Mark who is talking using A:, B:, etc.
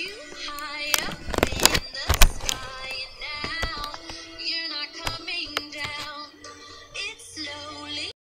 A: you high.